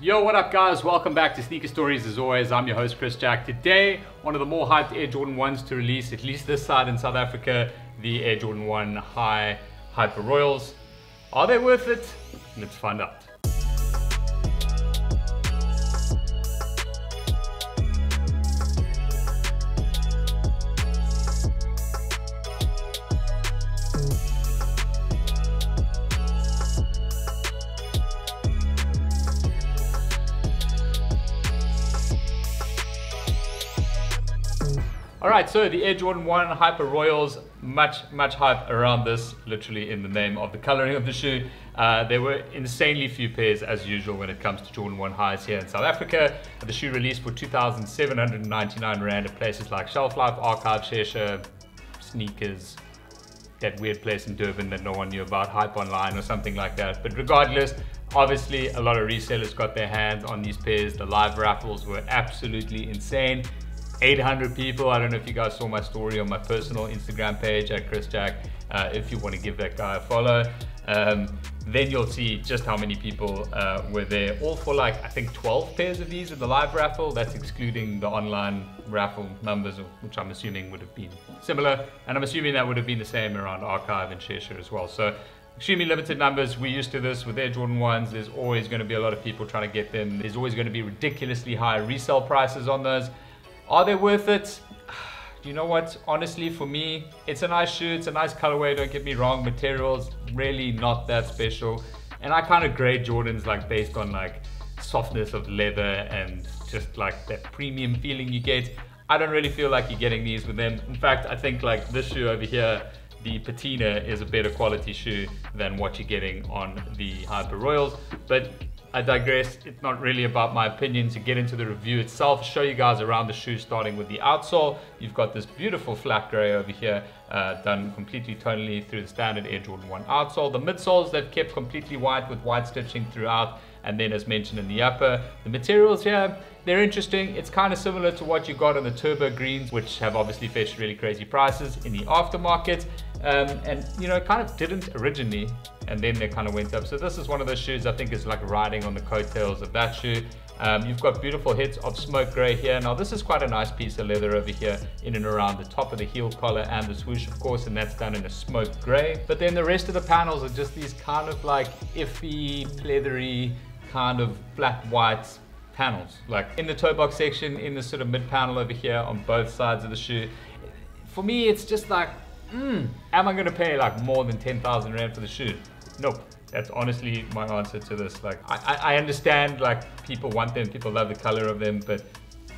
Yo, what up guys? Welcome back to Sneaker Stories as always. I'm your host Chris Jack. Today, one of the more hyped Air Jordan 1s to release, at least this side in South Africa, the Air Jordan 1 High Hyper Royals. Are they worth it? Let's find out. All right, so the Air Jordan 1 Hyper Royals, much, much hype around this, literally in the name of the coloring of the shoe. Uh, there were insanely few pairs as usual when it comes to Jordan 1 highs here in South Africa. The shoe released for 2,799 Rand at places like Shelf Life, Archive, Shesha, Sneakers, that weird place in Durban that no one knew about, Hype Online or something like that. But regardless, obviously a lot of resellers got their hands on these pairs. The live raffles were absolutely insane. 800 people. I don't know if you guys saw my story on my personal Instagram page at Chris Jack. Uh, if you want to give that guy a follow, um, then you'll see just how many people uh, were there. All for like I think 12 pairs of these in the live raffle. That's excluding the online raffle numbers, which I'm assuming would have been similar. And I'm assuming that would have been the same around Archive and Shesha as well. So extremely limited numbers. We're used to this with Air Jordan 1s. There's always going to be a lot of people trying to get them. There's always going to be ridiculously high resale prices on those. Are they worth it? You know what? Honestly, for me, it's a nice shoe. It's a nice colorway. Don't get me wrong. Materials really not that special. And I kind of grade Jordans like based on like softness of leather and just like that premium feeling you get. I don't really feel like you're getting these with them. In fact, I think like this shoe over here, the patina is a better quality shoe than what you're getting on the Hyper Royals. But I digress. It's not really about my opinion to get into the review itself, show you guys around the shoe starting with the outsole. You've got this beautiful flat gray over here, uh, done completely tonally through the standard Air Jordan 1 outsole. The midsoles they've kept completely white with white stitching throughout. And then as mentioned in the upper, the materials here, they're interesting. It's kind of similar to what you got on the Turbo Greens, which have obviously fetched really crazy prices in the aftermarket. Um, and you know, kind of didn't originally, and then they kind of went up. So this is one of those shoes I think is like riding on the coattails of that shoe. Um, you've got beautiful hits of smoke gray here. Now this is quite a nice piece of leather over here in and around the top of the heel collar and the swoosh of course and that's done in a smoke gray. But then the rest of the panels are just these kind of like iffy, leathery, kind of flat white panels. Like in the toe box section, in the sort of mid panel over here on both sides of the shoe. For me it's just like mm, am I gonna pay like more than 10,000 Rand for the shoe? Nope. That's honestly my answer to this. Like, I, I understand like people want them, people love the color of them, but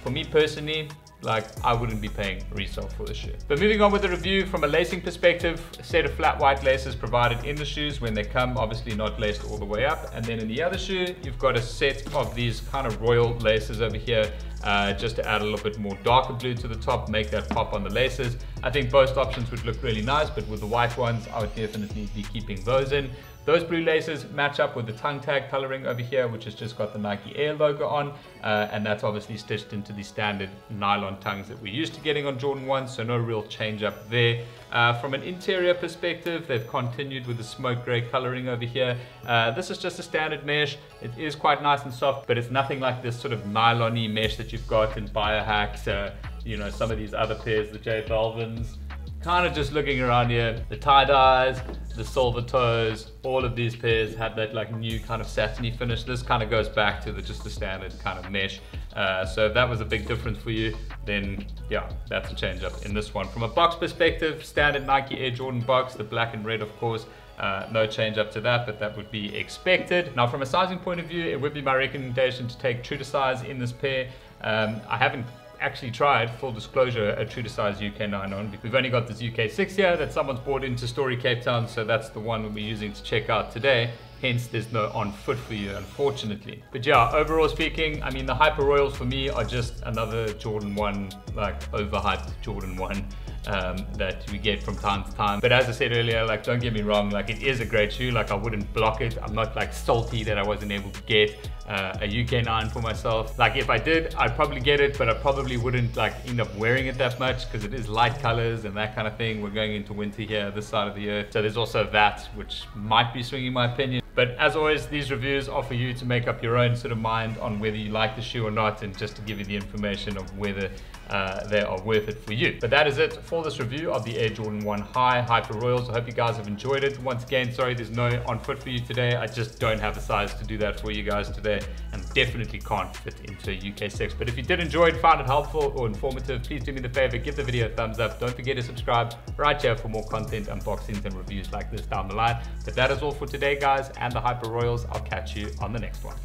for me personally, like I wouldn't be paying resale for the shoe. But moving on with the review from a lacing perspective, a set of flat white laces provided in the shoes when they come, obviously not laced all the way up. And then in the other shoe, you've got a set of these kind of royal laces over here uh, just to add a little bit more darker blue to the top, make that pop on the laces. I think both options would look really nice, but with the white ones, I would definitely be keeping those in. Those blue laces match up with the tongue tag coloring over here, which has just got the Nike Air logo on, uh, and that's obviously stitched into the standard nylon tongues that we're used to getting on Jordan 1, so no real change up there. Uh, from an interior perspective, they've continued with the smoke gray coloring over here. Uh, this is just a standard mesh. It is quite nice and soft, but it's nothing like this sort of nylon-y mesh that you've got in Biohacks, uh, you know, some of these other pairs, the J Balvins kind of just looking around here, the tie-dyes, the silver toes, all of these pairs have that like new kind of satiny finish. This kind of goes back to the just the standard kind of mesh. Uh, so if that was a big difference for you, then yeah, that's a change up in this one. From a box perspective, standard Nike Air Jordan box, the black and red of course, uh, no change up to that, but that would be expected. Now from a sizing point of view, it would be my recommendation to take true to size in this pair. Um, I haven't actually tried, full disclosure, a true to size UK 9 on. We've only got this UK 6 here that someone's brought into Story Cape Town, so that's the one we're using to check out today. Hence, there's no on foot for you, unfortunately. But yeah, overall speaking, I mean, the Hyper Royals for me are just another Jordan 1, like overhyped Jordan 1. Um, that we get from time to time. But as I said earlier, like don't get me wrong, like it is a great shoe. Like I wouldn't block it. I'm not like salty that I wasn't able to get uh, a UK 9 for myself. Like if I did, I'd probably get it, but I probably wouldn't like end up wearing it that much because it is light colors and that kind of thing. We're going into winter here, this side of the year. So there's also that, which might be swinging my opinion. But as always, these reviews for you to make up your own sort of mind on whether you like the shoe or not, and just to give you the information of whether uh, they are worth it for you. But that is it for this review of the Air Jordan 1 High Hyper Royals. I hope you guys have enjoyed it. Once again, sorry there's no on foot for you today. I just don't have a size to do that for you guys today definitely can't fit into UK 6. But if you did enjoy it, found it helpful or informative, please do me the favor, give the video a thumbs up. Don't forget to subscribe right here for more content, unboxings and reviews like this down the line. But that is all for today, guys, and the Hyper Royals. I'll catch you on the next one.